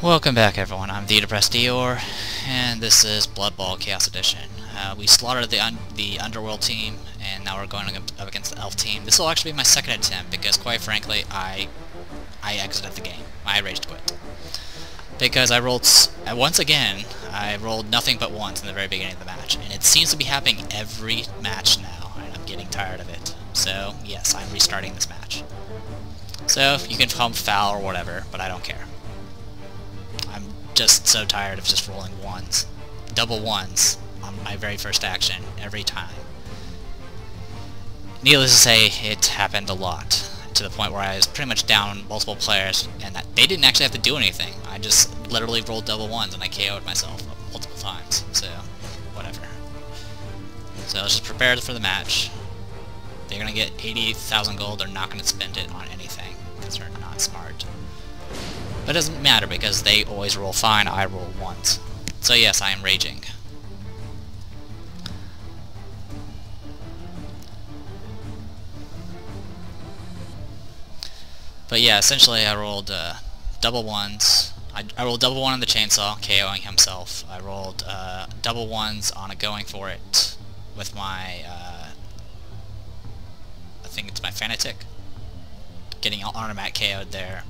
Welcome back everyone, I'm the Depressed Eeyore, and this is Blood Bowl Chaos Edition. Uh, we slaughtered the un the Underworld team, and now we're going up against the Elf team. This will actually be my second attempt, because quite frankly, I I exited the game. I rage quit. Because I rolled, once again, I rolled nothing but once in the very beginning of the match, and it seems to be happening every match now, and I'm getting tired of it. So, yes, I'm restarting this match. So, you can call them foul or whatever, but I don't care just so tired of just rolling ones. Double ones on my very first action every time. Needless to say, it happened a lot, to the point where I was pretty much down multiple players, and that they didn't actually have to do anything. I just literally rolled double ones and I KO'd myself multiple times, so whatever. So let's just prepare for the match. They're gonna get 80,000 gold, they're not gonna spend it on anything, because they're not smart. But it doesn't matter because they always roll fine, I roll once. So yes, I am raging. But yeah, essentially I rolled uh, double ones. I, I, rolled double one on the chainsaw, KOing himself. I rolled uh, double ones on a going for it with my, uh, I think it's my Fanatic. Getting Arnomat KO'd there.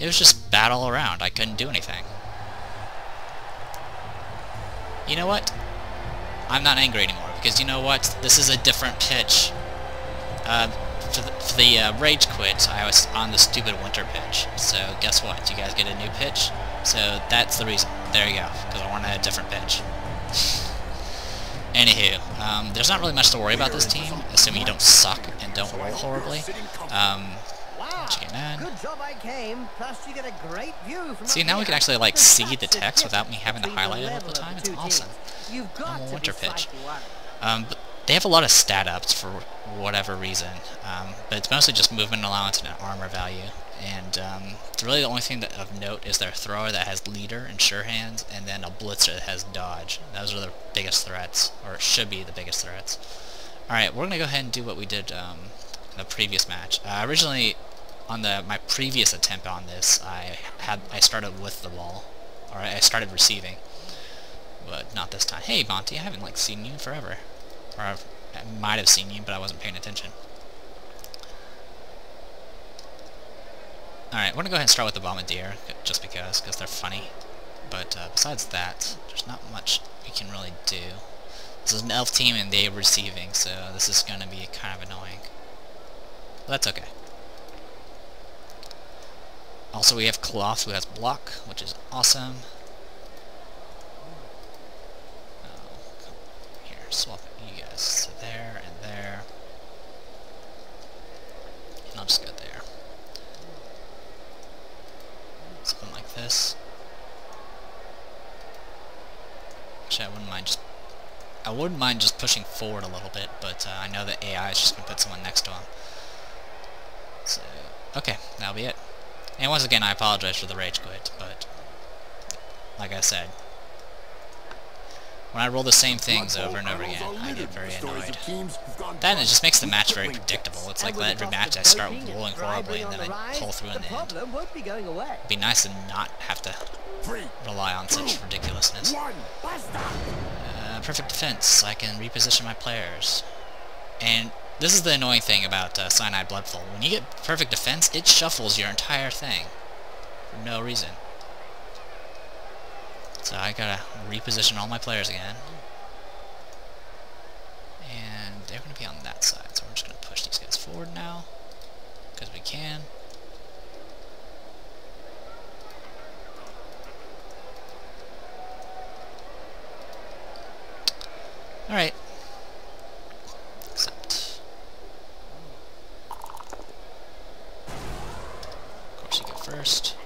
It was just bad all around. I couldn't do anything. You know what? I'm not angry anymore, because you know what? This is a different pitch. Uh, for the, for the uh, Rage Quit, I was on the stupid winter pitch. So guess what? You guys get a new pitch? So that's the reason. There you go, because I wanted a different pitch. Anywho, um, there's not really much to worry about this team, assuming you don't suck and don't roll horribly. Um, Chicken. See, now we can actually like see the text without me having to highlight it all the time. It's awesome. Normal winter pitch. Um, they have a lot of stat ups for whatever reason, um, but it's mostly just movement allowance and armor value. And um, really the only thing that of note is their thrower that has leader and sure hands, and then a blitzer that has dodge. Those are the biggest threats, or should be the biggest threats. Alright, we're going to go ahead and do what we did um, in the previous match. Uh, originally, on the my previous attempt on this, I had I started with the ball, or I started receiving, but not this time. Hey, Monty, I haven't like seen you forever, or I've, I might have seen you, but I wasn't paying attention. Alright, we're gonna go ahead and start with the Bombardier, just because, because they're funny. But uh, besides that, there's not much we can really do. This is an elf team and they're receiving, so this is gonna be kind of annoying. But that's okay. Also we have Kiloph who has block, which is awesome. Oh, here, swap you guys to there and there. And I'll just go there. Something like this. Actually, I wouldn't mind just I wouldn't mind just pushing forward a little bit, but uh, I know that AI is just going to put someone next to him. So, okay, that'll be it. And once again, I apologize for the rage quit, but like I said, when I roll the same things over and over again, I get very annoyed. Then it just makes the match very predictable. It's like every match I start rolling horribly and then I pull through in the end. It'd be nice to not have to rely on such ridiculousness. Uh, perfect defense. I can reposition my players. And this is the annoying thing about uh, Cyanide Blood Bowl. When you get perfect defense, it shuffles your entire thing. For no reason. So I gotta reposition all my players again. And they're gonna be on that side, so we're just gonna push these guys forward now. Because we can. Alright, first.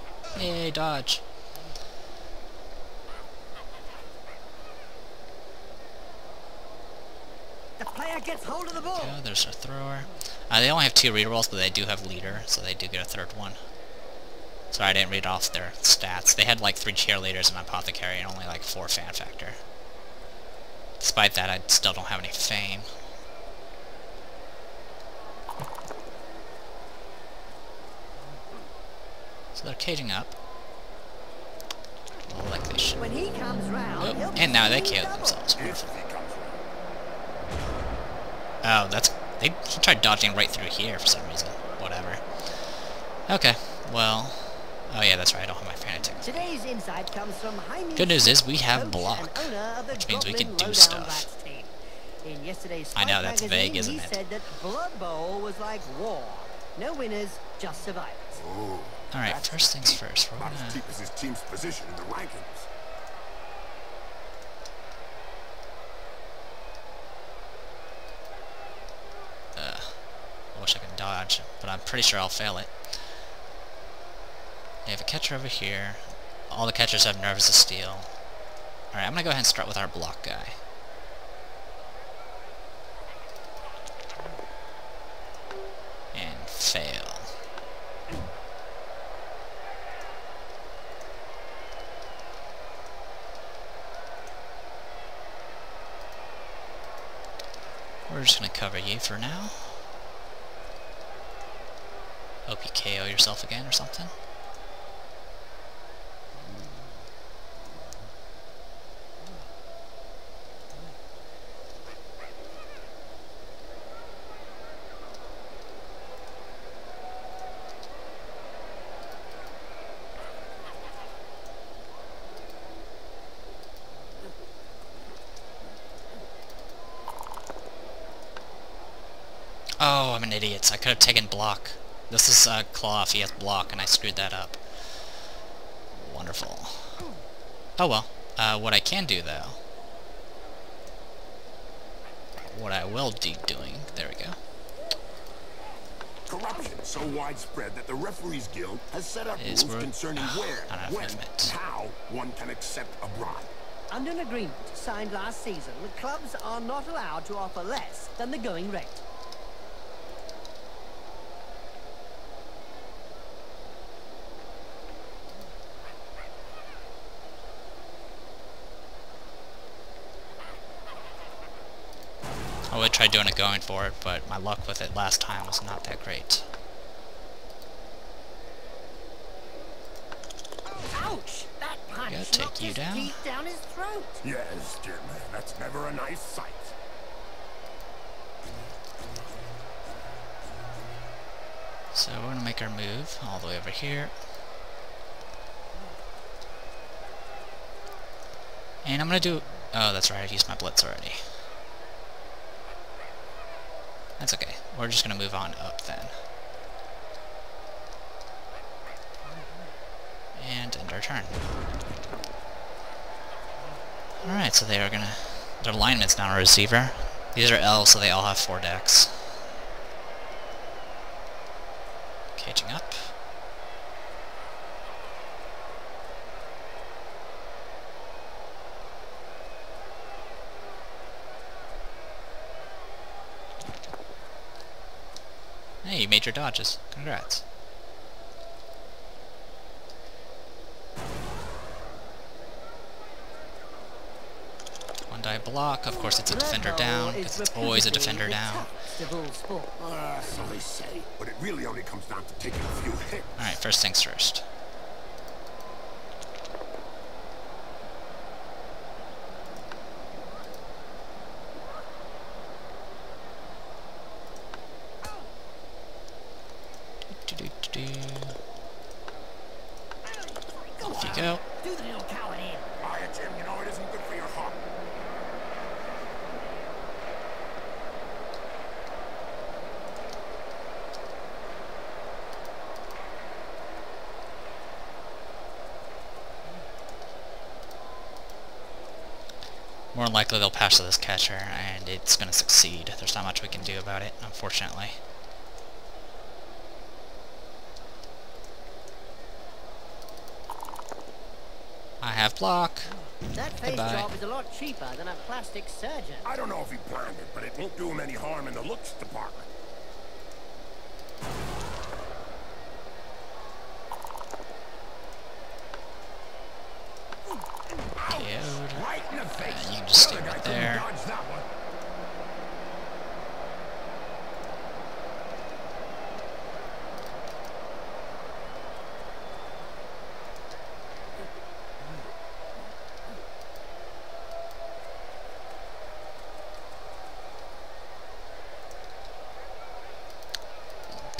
The player gets hold of the ball. Okay, there's a thrower. Uh, they only have two rerolls, but they do have leader, so they do get a third one. Sorry, I didn't read off their stats. They had like three cheerleaders and apothecary and only like four fan factor. Despite that, I still don't have any fame. So they're caging up. like they should. When he comes round, Oh, he'll be and now they singing KO'd themselves. If he comes Oh, that's they he tried dodging right through here for some reason. Whatever. Okay, well, oh yeah, that's right. I don't have my fanatic. Today's insight comes from Jaime Good news is we have block, and owner of the which means we can do stuff. In yesterday's I know, that's magazine, vague, isn't he it? said that Blood Bowl was like war. No winners, just survivors. Oh, All right, first things first. We're gonna deep as his team's position in the rankings. Uh, I wish I could dodge, but I'm pretty sure I'll fail it. They have a catcher over here. All the catchers have nerves of steel. Alright, I'm gonna go ahead and start with our block guy. And fail. We're just gonna cover you for now. Hope you KO yourself again or something. Oh, I'm an idiot. I could have taken block. This is uh, Claw if he has block, and I screwed that up. Wonderful. Oh well. Uh, what I can do, though... What I will be doing... There we go. Corruption so widespread that the Referees Guild has set up Is rules concerning Ah, where, when, and how one can accept a bribe. Under an agreement signed last season, the clubs are not allowed to offer less than the going rate. I would try doing it going for it, but my luck with it last time was not that great. Ouch! That punch Yeah, take you down. teeth down his throat. Yes, Jim, that's never a nice sight. So we're gonna make our move all the way over here. And I'm gonna do... Oh, that's right, I've used my blitz already. That's okay. We're just gonna move on up then. And end our turn. Alright, so they are gonna... Their alignment's now a receiver. These are L, so they all have four decks. Caging up. Hey, you made your dodges. Congrats. One die block. Of course, it's a defender down, because it's always a defender down. Alright, first things sports. Ah, so they say. But it really only comes down to taking a few hits. Alright, first things first. Do-do-do-do. Off you go. Do the little coward in. Hiya, Jim, you know it isn't good for your heart. More than likely they'll pass to this catcher, and it's going to succeed. There's not much we can do about it, unfortunately. I have block. That face Goodbye. job is a lot cheaper than a plastic surgeon. I don't know if he planned it, but it won't do him any harm in the looks department. KO'd. Right in the face. Uh, you can just The stay other right guy couldn't there. dodge that one.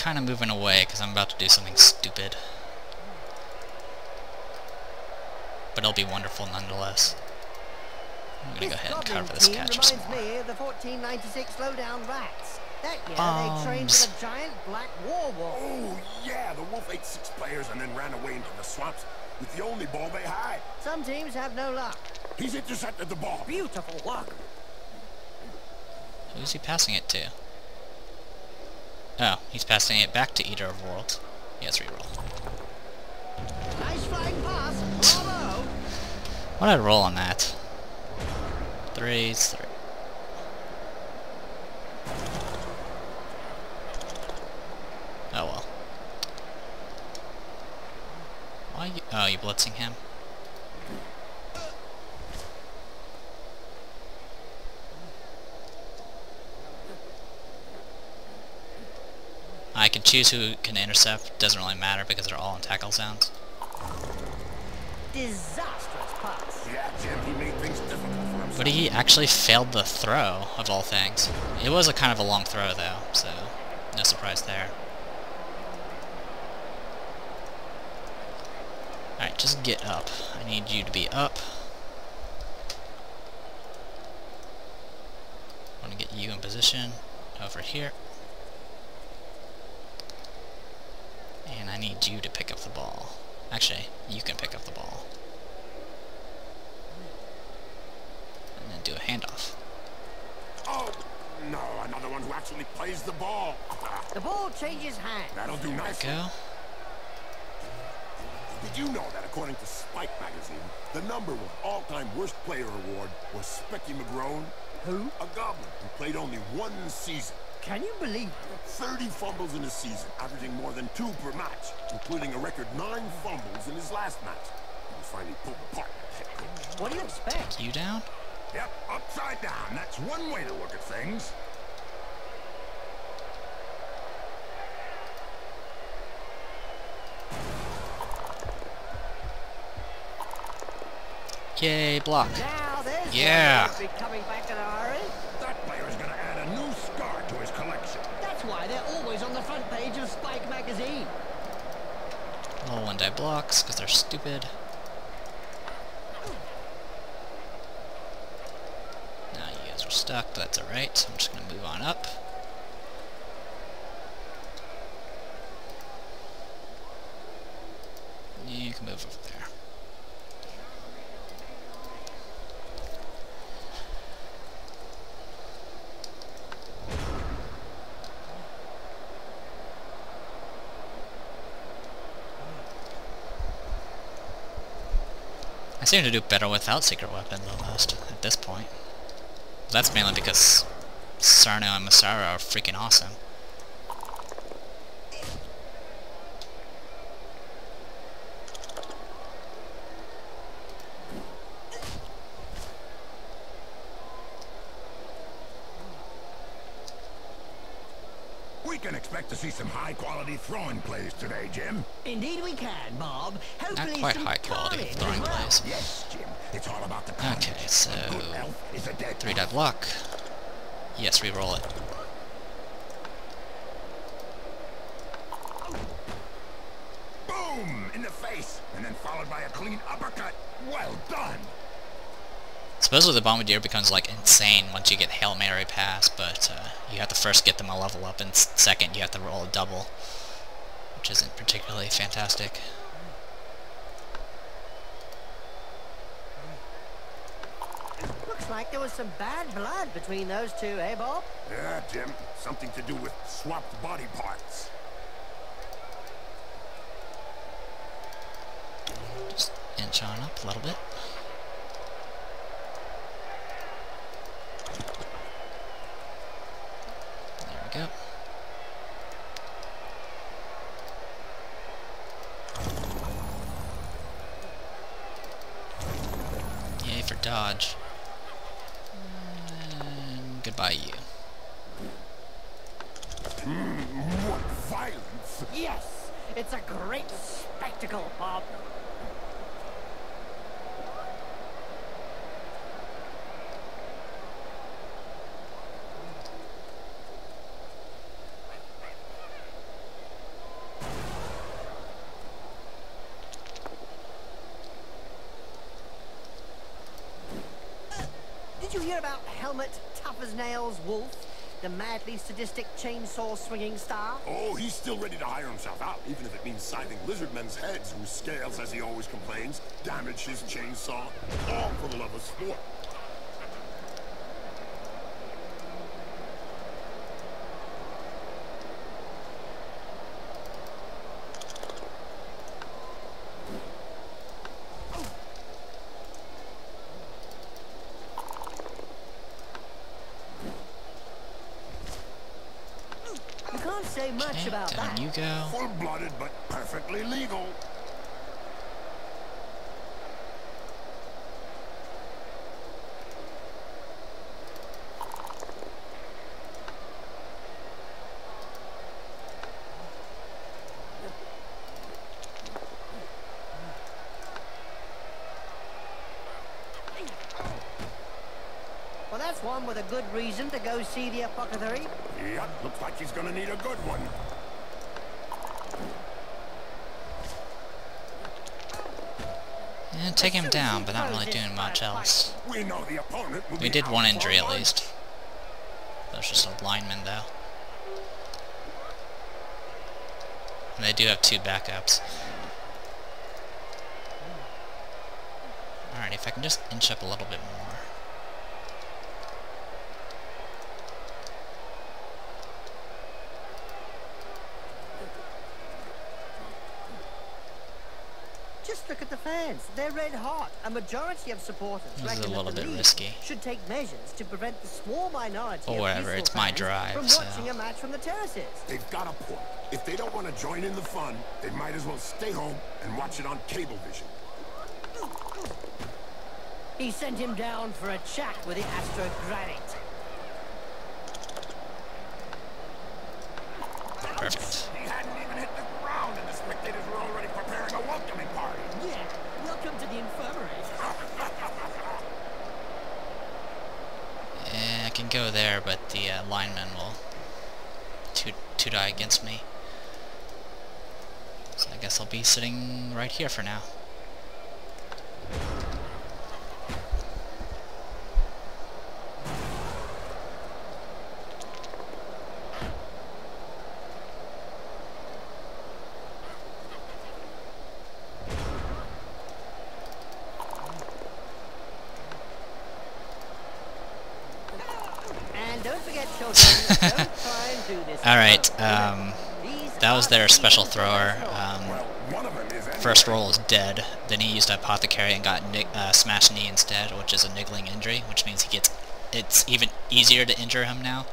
Kind of moving away because I'm about to do something stupid. But it'll be wonderful nonetheless. I'm gonna go ahead and cover this catcher some more. me of the 1496 Lowdown Rats. That year they um, trained with a giant black war wolf. Oh, yeah, the wolf ate six players and then ran away into the swamps with the only ball they had. Some teams have no luck. He's intercepted the ball. Beautiful work. Who's he passing it to? Oh, he's passing it back to Eater of Worlds. Yes, reroll. Nice flying pass. Bravo. What did I roll on that? Threes, three. Oh well. Why you, oh, you blitzing him? Choose who can intercept, doesn't really matter because they're all in tackle zones. Disastrous pass. Yeah, Jim, he made things difficult for himself. But he actually failed the throw, of all things. It was a kind of a long throw, though, so no surprise there. Alright, just get up. I need you to be up. I want to get you in position over here. And I need you to pick up the ball. Actually, you can pick up the ball. And then do a handoff. Oh, no, another one who actually plays the ball. The ball changes hands. That'll do nicely. Go. Did you know that according to Spike magazine, the number one all-time worst player award was Specky McGrone? Who? A goblin who played only one season. Can you believe it? 30 fumbles in a season, averaging more than two per match, including a record nine fumbles in his last match. He was finally pulled apart by the head coach. What do you expect? You down? Yep, upside down. That's one way to look at things. Yay, block. Now there's Yeah. one who'll be coming back in a hurry. That player's gonna add a new scar to his collection. That's why they're always on the front page of Magazine. Little one die blocks, because they're stupid. Now you guys are stuck, but that's alright. I'm just gonna move on up. You can move over there. I seem to do better without Secret Weapon almost, at this point. That's mainly because Cirno and Masaru are freaking awesome. We can expect to see some high-quality throwing plays today, Jim. Indeed we can, Bob. Not Hopefully quite high quality throwing well. plays. Yes, Jim. It's all about the carnage. Okay, so A good elf is a dead three elf. die block. Yes, re-roll it. Boom! In the face, and then followed by a clean uppercut. Well done. Supposedly the Bombardier becomes like insane once you get Hail Mary pass, but uh, you have to first get them a level up, and second you have to roll a double, which isn't particularly fantastic. Looks like there was some bad blood between those two, eh, Bob? Yeah, Jim. Something to do with swapped body parts. Just inch on up a little bit. There we go. Yay for dodge. And goodbye you. What violence! Yes! It's a great spectacle, Bob. hear about Helmut, tough as nails, Wulf? The madly sadistic chainsaw swinging star? Oh, he's still ready to hire himself out, even if it means scything lizardmen's heads whose scales, as he always complains, damage his chainsaw. All for the love of sport. You can't say much Okay, about down that. you go. Full-blooded, but perfectly legal. Well, that's one with a good reason to go see the apothecary. Yep, looks like he's gonna need a good one. Yeah, take him down, but not really doing much else. We know the opponent will We did one injury at least. That was just a lineman though. And they do have two backups. Alright, if I can just inch up a little bit more. Just look at the fans. They're red hot. A majority of supporters This is a little bit risky. should take measures to prevent the small minority Or whatever, peaceful it's my drive, from so- watching a match from the terraces. They've got a point. If they don't want to join in the fun, they might as well stay home and watch it on Cabalvision. He sent him down for a chat with the Astro Granite. Perfect. He hadn't even hit the ground and the spectators were already preparing a welcoming party. Yeah, welcome to the infirmary. Yeah, I can there, but the uh, lineman will two two die against me. So I guess I'll be sitting right here for now. And don't forget, children, don't try and do this. Alright, alone. um, These that was their special thrower. Um, first roll is dead. Then he used apothecary and got uh, smashed knee instead, which is a niggling injury, which means he gets. It's even easier to injure him now.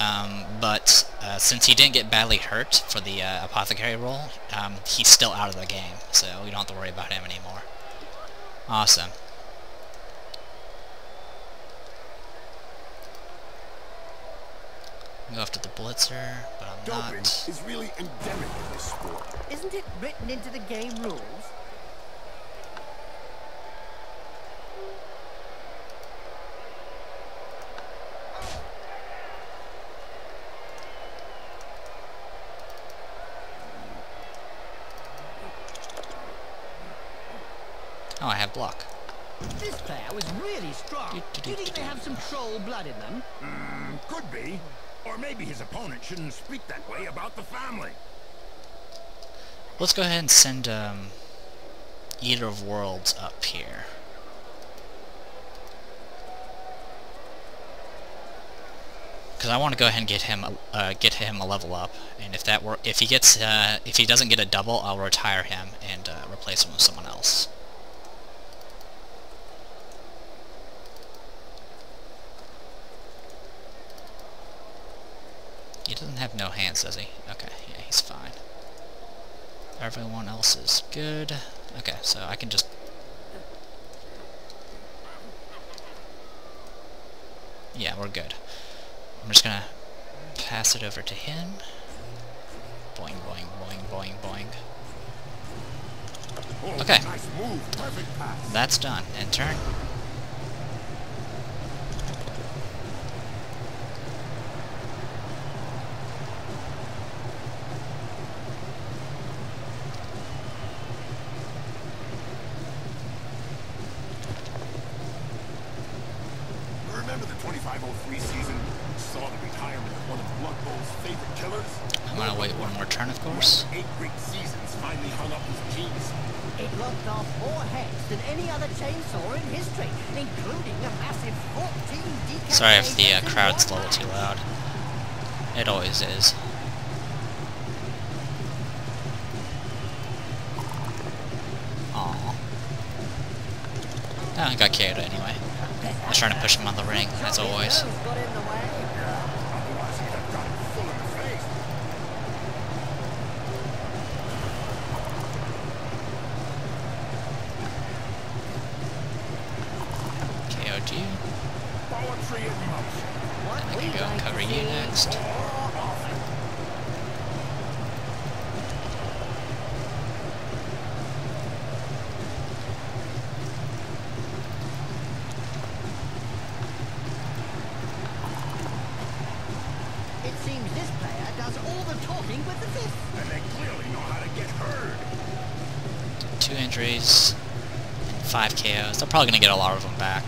Um, but uh, since he didn't get badly hurt for the uh, apothecary roll, um, he's still out of the game, so we don't have to worry about him anymore. Awesome. Go after the blitzer, but I'm Doping not. is really endemic in this sport. Isn't it written into the game rules? Oh, I have block. This player was really strong. Do you think they have some troll blood in them? Hmm, could be. Or maybe his opponent shouldn't speak that way about the family. Let's go ahead and send um, Eater of Worlds up here. Because I want to go ahead and get him a- uh, get him a level up, and if that were if he gets uh, if he doesn't get a double, I'll retire him and uh, replace him with someone else. He doesn't have no hands, does he? Okay, yeah, he's fine. Everyone else is good. Okay, so I can just... Yeah, we're good. I'm just gonna pass it over to him. Boing, boing, boing, boing, boing. Okay. That's done. And turn. Sorry if the uh, crowd's a little too loud. It always is. Aww. Oh, I got KO'd anyway. I was trying to push him on the ring, as always. nose got in the way. Otherwise, he'd have got him full in the face. KO'd you. Poetry in motion. What I can we'd go and like to cover you see next. more often. It seems this player does all the talking with the fist. And they clearly know how to get heard. Two injuries, and five KOs. They're probably gonna get a lot of them back.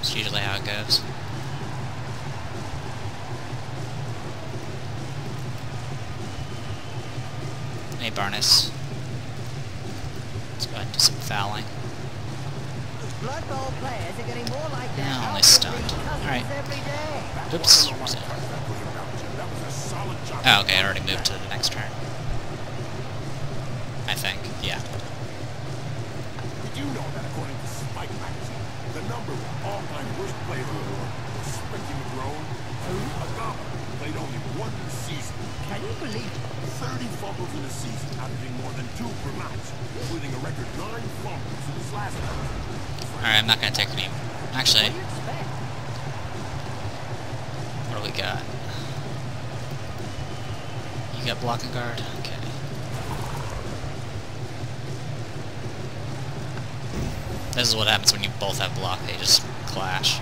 It's usually how it goes. Hey, Barness. Let's go ahead and do some fouling. Blood Bowl players are getting more like their Yeah, only stunned. Alright. Oops. Was a. Oh, okay, I already moved to the next turn. I think, yeah. Did you know that according to Spike magazine, the number one all-time worst player in the world was Spanky McGrone? A goblin played only one season. Can you believe it? 30 fumbles in a season, averaging more than two per match, including a record nine fumbles in his last match. Alright, I'm not gonna take any... Actually, What do you expect? what do we got? You got block and guard? Okay. This is what happens when you both have block, they just clash.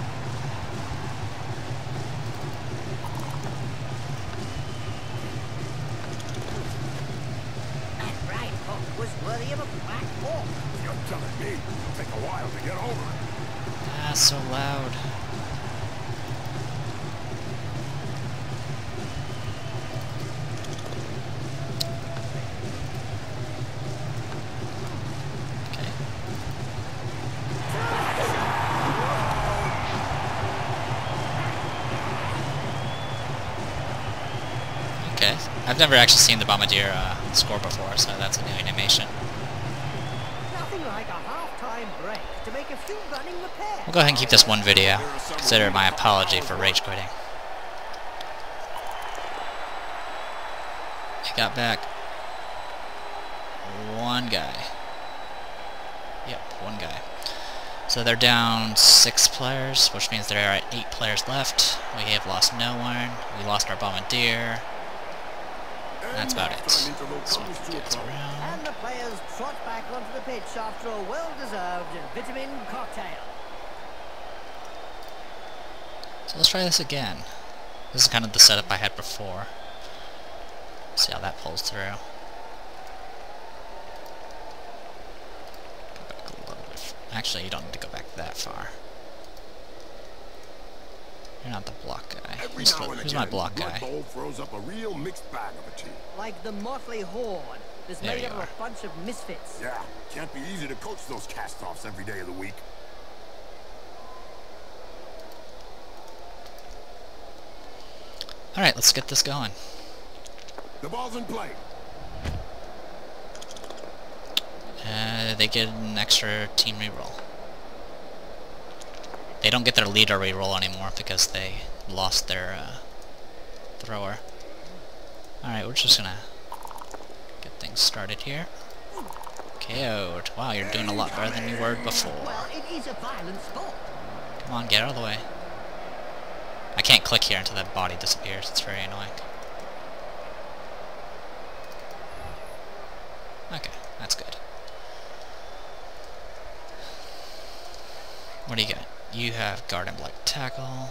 That right hook was worthy of a black hawk. You're telling me take a while to get over. Ah, so loud. Okay. Okay. I've never actually seen the Bombardier uh, score before, so that's a new animation. Nothing like a half-time break to make a few running repairs. We'll go ahead and keep this one video. Consider my apology for rage quitting. I got back one guy. Yep, one guy. So they're down six players, which means there are eight players left. We have lost no one. We lost our bombardier. That's about it. So guys around. And the players trot back onto the pitch after a well-deserved vitamin cocktail. So let's try this again. This is kind of the setup I had before. See how that pulls through. Go back a little bit. Actually, you don't need to go back that far. You're not the block guy. Every Who's, now the- and who's again, my block Blood guy? Bowl throws up a real mixed bag of a team. Like the Motley Horde that's There made you up of a bunch of misfits. Yeah, can't be easy to coach those cast-offs every day of the week. Alright, let's get this going. The ball's in play. Uh, they get an extra team reroll. They don't get their leader reroll anymore because they lost their uh, thrower. Alright, we're just gonna get things started here. KO'd. Oh, wow, you're doing a lot better than you were before. Well, it is a violent sport. Come on, get out of the way. I can't click here until that body disappears. It's very annoying. Okay, that's good. What do you got? You have Garden black tackle.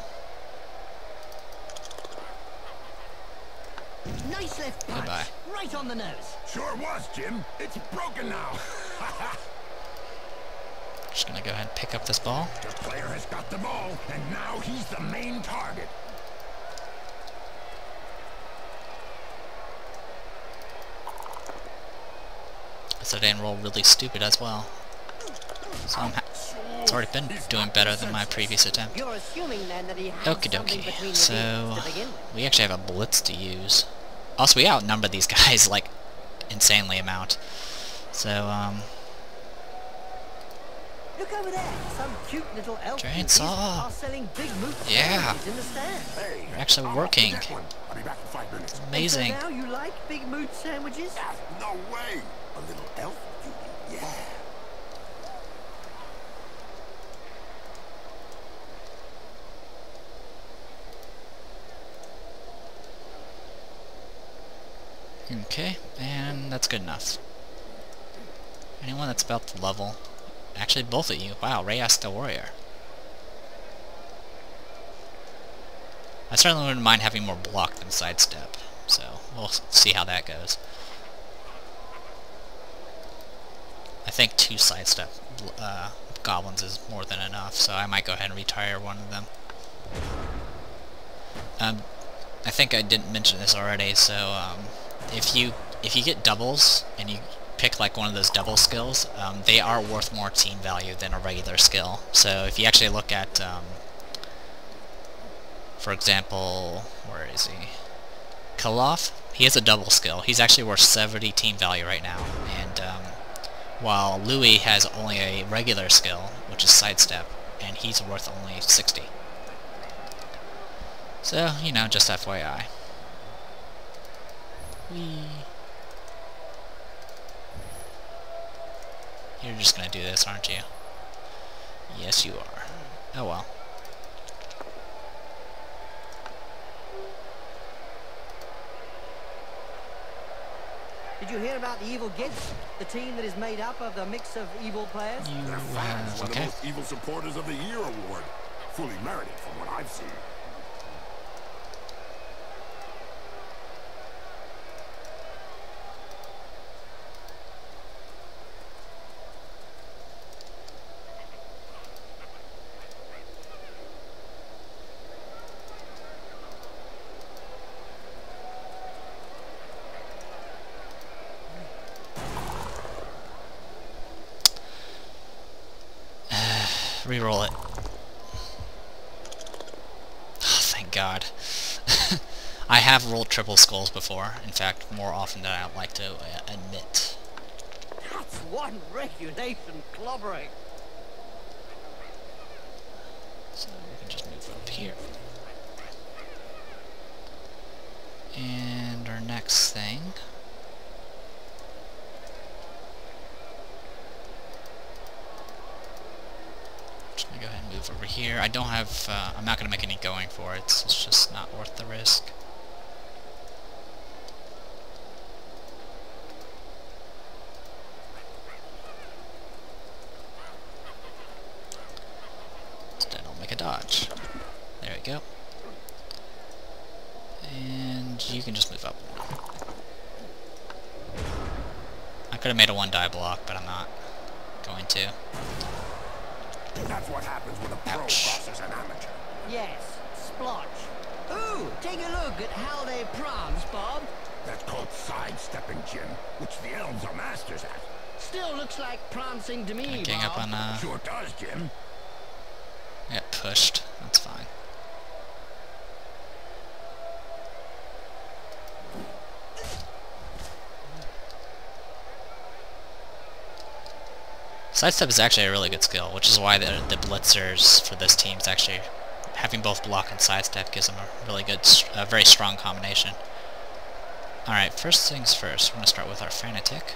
Nice left punch. Goodbye. Right on the nose. Sure was, Jim. It's broken now. Just gonna go ahead and pick up this ball. The player has got the ball, and now he's the main target. So I didn't roll really stupid as well. So I'm it's already been doing better than my previous attempt. You're assuming then that he had Okie dokie. So ears to begin with. we actually have a blitz to use. Also, we outnumber these guys like insanely amount. So um, Look over there. Some cute little elf Giant saw. are selling big Yeah. sandwiches in the stand. Hey, We're actually I'm working. to. I'll be back in five minutes. amazing. So now you like big moose sandwiches? No way. A little elf. Yeah. Okay, and that's good enough. Anyone that's about the level. Actually, both of you. Wow, Reyes the Warrior. I certainly wouldn't mind having more block than sidestep, so we'll see how that goes. I think two sidestep uh, goblins is more than enough, so I might go ahead and retire one of them. Um, I think I didn't mention this already, so um, if you if you get doubles and you pick like one of those double skills, um, they are worth more team value than a regular skill. So if you actually look at, um, for example, where is he? Kiloph, he has a double skill. He's actually worth 70 team value right now, and um, while Louie has only a regular skill, which is sidestep, and he's worth only 60. So, you know, just FYI. Whee. You're just gonna do this, aren't you? Yes, you are. Oh well. Did you hear about the Evil Gits? The team that is made up of the mix of evil players? You They're fine. One of the most evil supporters of the year award. Fully merited from what I've seen. Reroll it. Oh, thank God. I have rolled triple skulls before. In fact, more often than I'd like to uh, admit. That's one regulation clobbering. So we can just move up here. And our next thing. Just gonna go ahead and move over here. I don't have, uh, I'm not gonna make any going for it. so It's just not worth the risk. Instead, I'll make a dodge. There we go. And you can just move up. I could have made a one die block, but I'm not going to. That's what happens when a pro Ouch. crosses an amateur. Yes, splotch. Ooh, take a look at how they prance, Bob. That's called sidestepping, Jim, which the elves are masters at. Still looks like prancing to me, Gang Bob. up on, uh, Sure does, Jim. get pushed. That's fine. Sidestep is actually a really good skill, which is why the, the blitzers for this team is actually having both block and sidestep gives them a really good, s- a very strong combination. Alright, first things first, we're going to start with our Fanatic.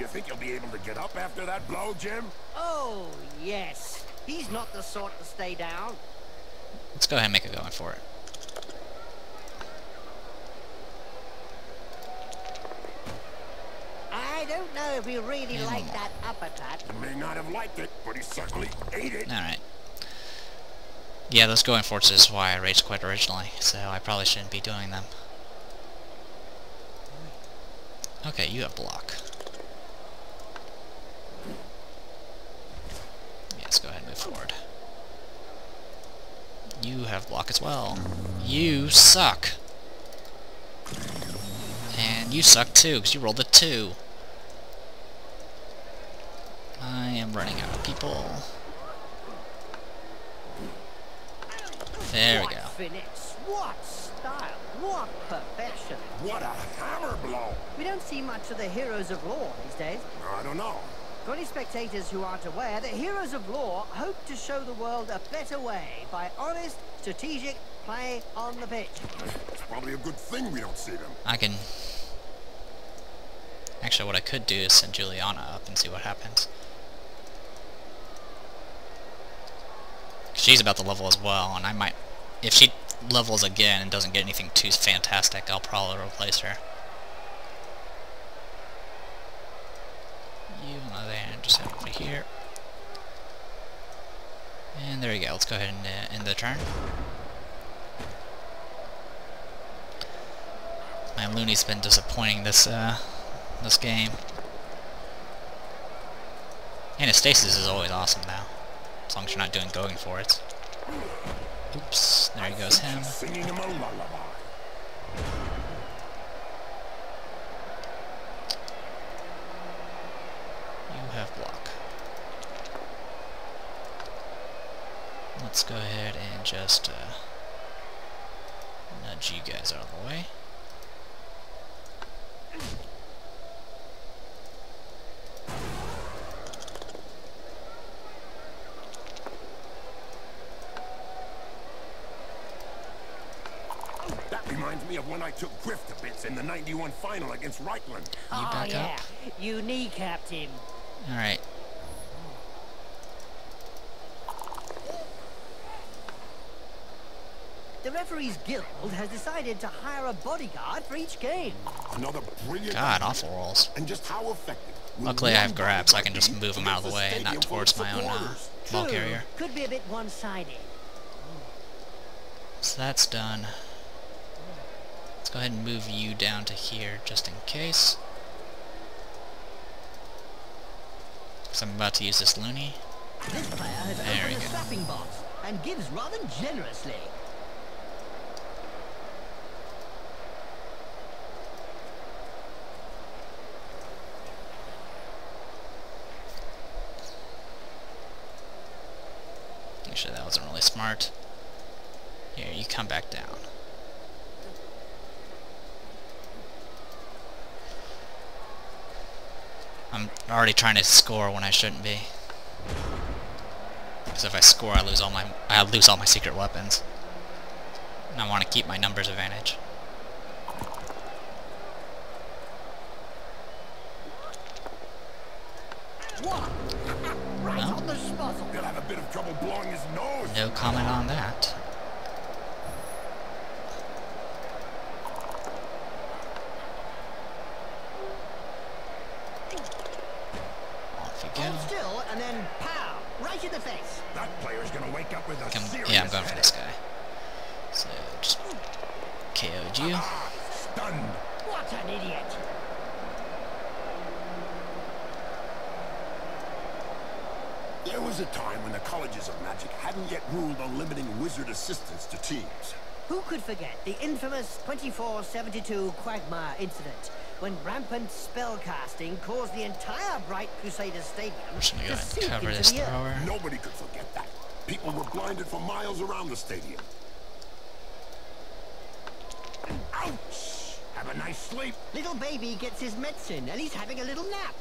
You think you'll be able to get up after that blow, Jim? Oh, yes. He's not the sort to stay down. Let's go ahead and make a going for it. I don't know if he really Yeah. liked that uppercut. He may not have liked it, but he certainly ate it. Alright. Yeah, those going forts is why I raged quit originally, so I probably shouldn't be doing them. Okay, you have block. Yes, go ahead and move forward. You have block as well. You suck! And you suck too, because you rolled a 2. I am running out of people. There we go. Finesse, what style, what perfection. What a hammer blow! We don't see much of the heroes of law these days. I don't know. For any spectators who aren't aware, the heroes of law hope to show the world a better way by honest, strategic play on the pitch. It's probably a good thing we don't see them. I can... Actually, what I could do is send Julianna up and see what happens. She's about to level as well, and I might... If she levels again and doesn't get anything too fantastic, I'll probably replace her. You on there, just over here. And there we go. Let's go ahead and uh, end the turn. My Looney's been disappointing this uh, this game. Anastasis is always awesome now, as long as you're not doing going for it. Oops, there he goes him. You have block. Let's go ahead and just uh, nudge you guys out of the way. That reminds me of when I took Griff to bits in the 91 final against Reikland. You oh back yeah, up. you kneecapped him. Alright. The referees guild has decided to hire a bodyguard for each game. Another brilliant God, awful rolls. And just how effective. Luckily I have grabs, so I can just move them out of the way and not towards my own uh, ball carrier. Could be a bit one-sided. So that's done. Let's go ahead and move you down to here just in case. Because I'm about to use this loony. This player has There we opened a go. strapping box and gives rather generously. Actually, that wasn't really smart. Here, you come back down. I'm already trying to score when I shouldn't be. Because if I score, I lose all my I lose all my secret weapons. And I want to keep my numbers advantage. What? right No. on the spuzzle. He'll have a bit of trouble blowing his nose. No comment on that. Off you Hold go. still and then pow! Right in the face. That player's gonna wake up with a Come, serious yeah, I'm going for this guy. So just KO'd you. Ah, stunned. What an idiot. There was a time when the colleges of magic hadn't yet ruled on limiting wizard assistance to teams. Who could forget the infamous 2472 Quagmire incident when rampant spellcasting caused the entire Bright Crusader Stadium I'm just gonna go to ahead and sink cover into this the earth? Nobody could forget that. People were blinded for miles around the stadium. Ouch! Have a nice sleep. Little baby gets his medicine and he's having a little nap.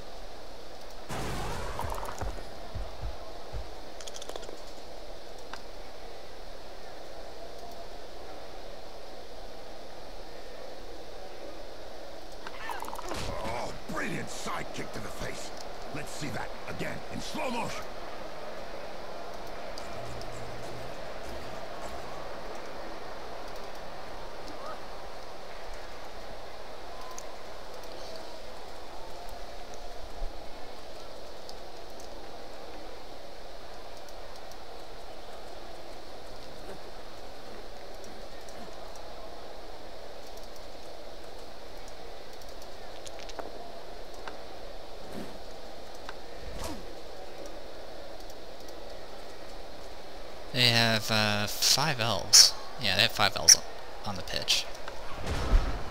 Five L's on the pitch.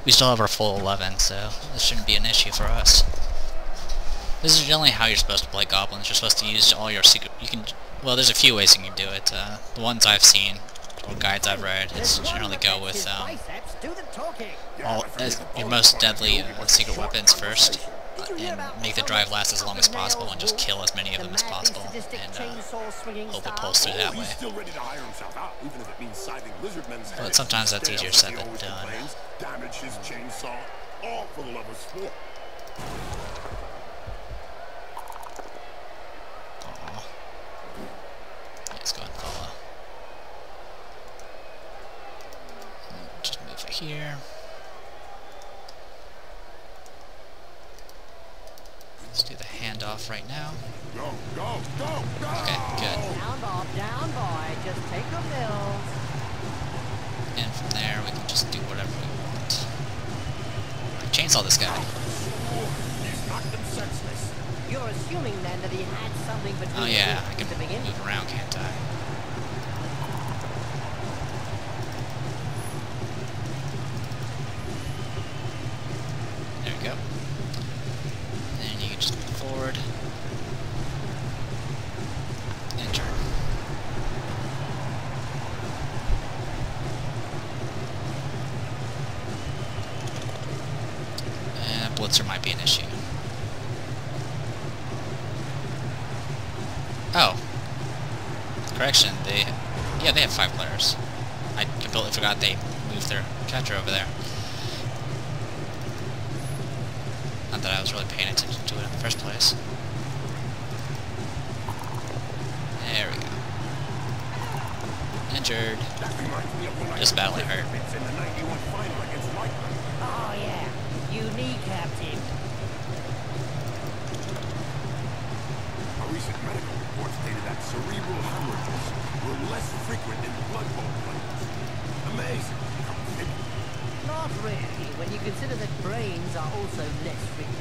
We still have our full 11, so this shouldn't be an issue for us. This is generally how you're supposed to play goblins. You're supposed to use all your secret... You can... Well, there's a few ways you can do it. Uh, the ones I've seen, or guides I've read, is generally go with um, all, as your most deadly uh, secret weapons first, uh, and make the drive last as long as possible, and just kill as many of them as possible, and uh, hope it pulls through that way. But sometimes that's easier said than done. Damage his chainsaw, all for the love of sport. Let's go and follow. Just move it here. Let's do the handoff right now. Go, go, go, go! Okay, good. Down, Bob, down, boy. Just take the mills. And from there, we can just do whatever we want. Chainsaw this guy. He's knocked them senseless. You're assuming then that he had something between Oh yeah, I can teeth to begin move around, can't I? There we go. And you can just move forward. And turn. And Blitzer might be an issue. Oh. Correction, they... Yeah, they have five players. I forgot they moved their catcher over there. Not that I was really paying attention to it in the first place. There we go. Injured. That reminds me of when I Just badly hurt. It's in the 91 final against Whiteman. Oh, yeah. You kneecapped him. A recent medical report stated that cerebral hemorrhages were less frequent in blood bowl players. Not really, when you consider that brains are also less frequent.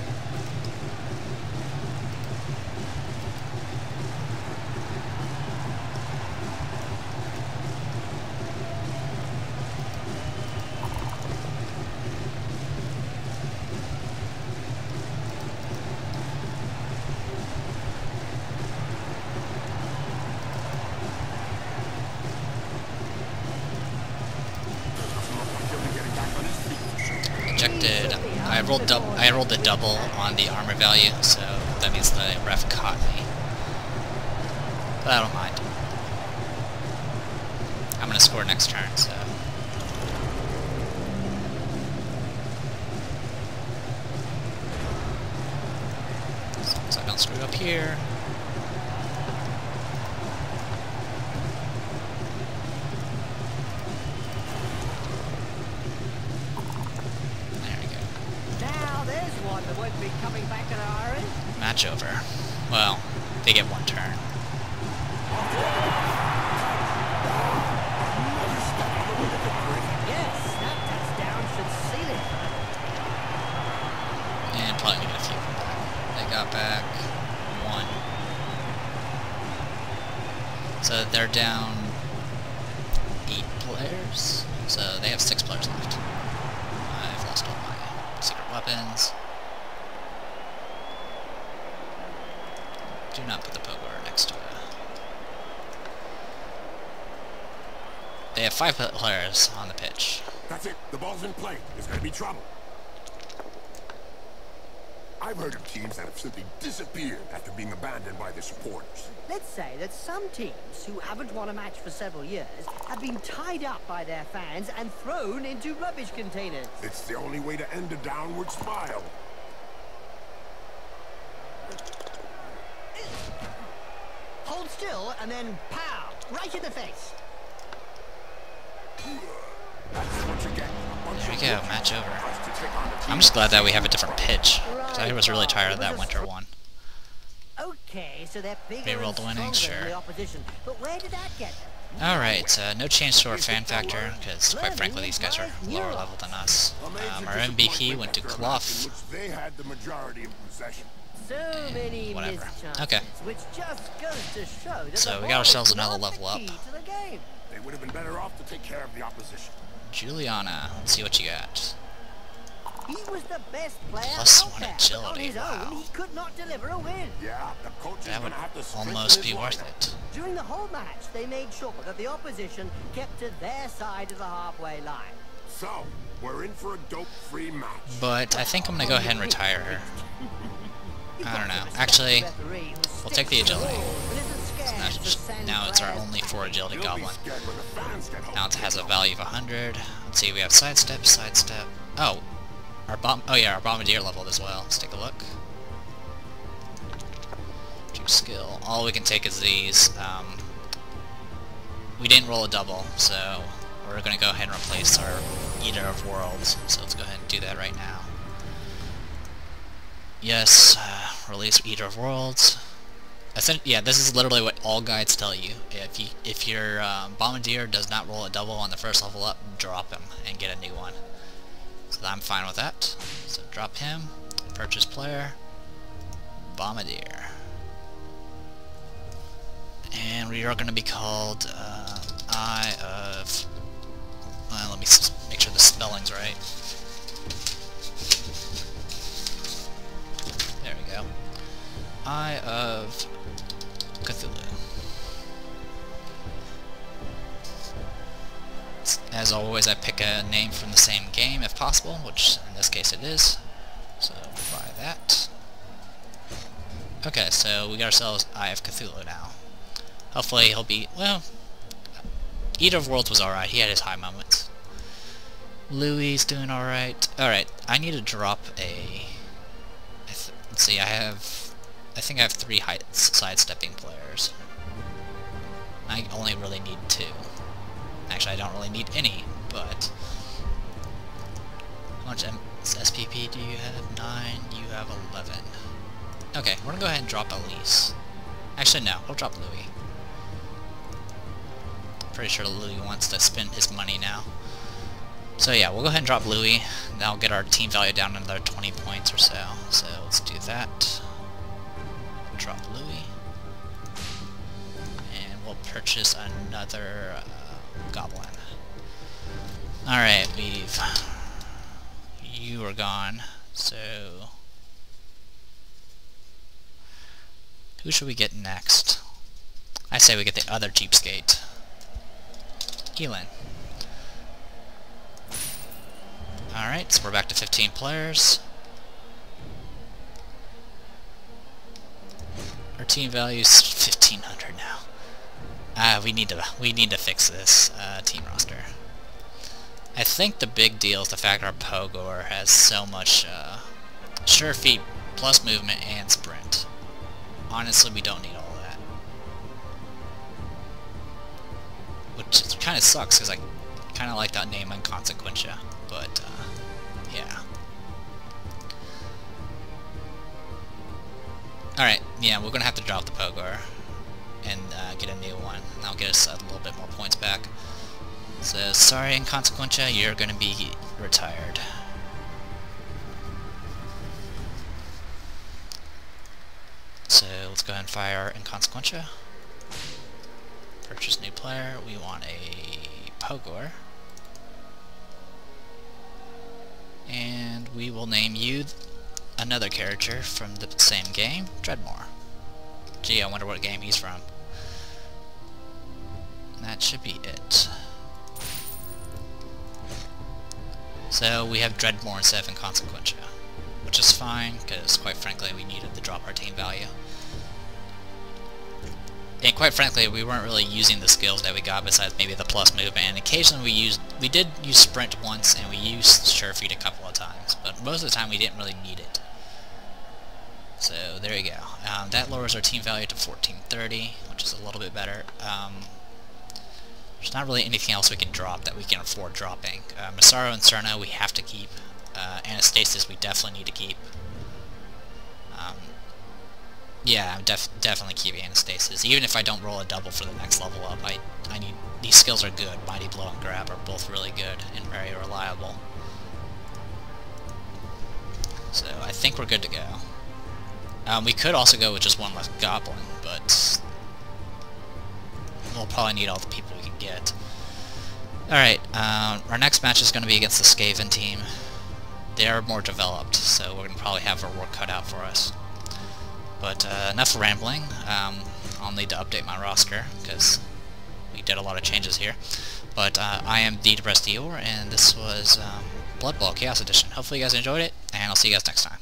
He'll be getting back on his feet. Ejected. I rolled dou I rolled a double on the armor value, so that means the ref caught me. But I don't mind. I'm gonna score next turn, so. As long as I don't screw up here. There we go. Now there's one that won't be coming back in a hurry. Match over. Well, they get one turn. Yes, that touchdown should seal it. And probably get a few from back. They got back one. So they're down eight players. So they have six players left. I've lost all my secret weapons. Do not put the poker next to it. They have five pl- players on the pitch. That's it. The ball's in play. There's going to be trouble. I've heard of teams that have simply disappeared after being abandoned by their supporters. Let's say that some teams who haven't won a match for several years have been tied up by their fans and thrown into rubbish containers. It's the only way to end a downward spiral. Hold still and then pow! Right in the face. That's what you get. A bunch There we go, match over. Tries to take on a team I'm just glad that we have a different pitch, because I was really tired of that winter one. Okay, so they're bigger They rolled the winnings, stronger sure. the opposition. But where did that get? Alright, uh, no change to our fan factor, because quite frankly these guys are lower level than us. Um, our MVP went to Clough. They had the majority of possession. So many whatever. missed Okay. which just goes to show that So we got ourselves another level up. key to the game. They would have been better off to take care of the opposition. Julianna, let's see what you got. He was the best player Plus out one there, agility, on his wow. own, he could not deliver a win. Yeah, the coach That would have to almost be worth it. During the whole match, they made sure that the opposition kept to their side of the halfway line. So, we're in for a dope-free match. But I think I'm gonna go ahead and retire her. I don't know. Actually, the referee who we'll take the agility. rules and isn't scared Now, to just, now it's our only 4 agility goblin. scared when the fans get home. Now it has a value of 100. Let's see, we have sidestep, sidestep. Oh, our bomb. Oh yeah, our bombardier leveled as well. Let's take a look. Juke skill. All we can take is these. Um, we didn't roll a double, so we're gonna go ahead and replace our Eater of Worlds. So let's go ahead and do that right now. Yes, uh, release Eater of Worlds. Yeah, this is literally what all guides tell you. If you if your um, bombardier does not roll a double on the first level up, drop him and get a new one. I'm fine with that. So drop him, purchase player, bombardier, and we are going to be called uh, Eye of. Well, let me make sure the spelling's right. There we go. Eye of Cthulhu. As always, I pick a name from the same game if possible, which in this case it is. So, buy that. Okay, so we got ourselves Eye of Cthulhu now. Hopefully he'll be, well, Eater of Worlds was alright, he had his high moments. Louie doing alright. Alright, I need to drop a... Let's see, I have... I think I have three sidestepping players. I only really need two. Actually, I don't really need any, but... How much SPP do you have? 9, you have 11. Okay, we're gonna go ahead and drop Elise. Actually, no, we'll drop Louie. Pretty sure Louie wants to spend his money now. So yeah, we'll go ahead and drop Louie. That'll get our team value down another 20 points or so. So let's do that. Drop Louie. And we'll purchase another uh. Alright, we've... You are gone, so... Who should we get next? I say we get the other cheapskate. Elin. Alright, so we're back to 15 players. Our team value is 1500 now. Ah, we need to we need to fix this uh, team roster. I think the big deal is the fact our Pogoer has so much uh, sure feet plus movement and sprint. Honestly, we don't need all that. Which kind of sucks because I kind of like that name Inconsequentia, but uh, yeah. Alright, yeah, we're gonna have to drop the Pogoer and uh, get a new one. That'll get us a little bit more points back. So, sorry Inconsequentia, you're gonna be retired. So, let's go ahead and fire Inconsequentia. Purchase new player. We want a Pogoer. And we will name you another character from the same game, Dreadmore. Gee, I wonder what game he's from. That should be it. So we have Dreadmore instead of Inconsequentia, which is fine, because quite frankly we needed to drop our team value. And quite frankly, we weren't really using the skills that we got besides maybe the plus movement, and occasionally we used, we did use Sprint once, and we used Sure Feet a couple of times, but most of the time we didn't really need it. So there you go. Um, that lowers our team value to 1430, which is a little bit better. Um, there's not really anything else we can drop that we can afford dropping. Uh, and Cirno we have to keep. Uh, Anastasis we definitely need to keep. Um, Yeah, I'm def definitely keeping Anastasis. Even if I don't roll a double for the next level up, I, I need... These skills are good. Mighty Blow and Grab are both really good and very reliable. So I think we're good to go. Um, we could also go with just one less Goblin, but... We'll probably need all the people we can get. Alright, um, our next match is going to be against the Skaven team. They are more developed, so we're going to probably have our work cut out for us. But uh, enough rambling. Um, I'll need to update my roster because we did a lot of changes here. But uh, I am the Depressed Eeyore, and this was um, Blood Bowl Chaos Edition. Hopefully you guys enjoyed it, and I'll see you guys next time.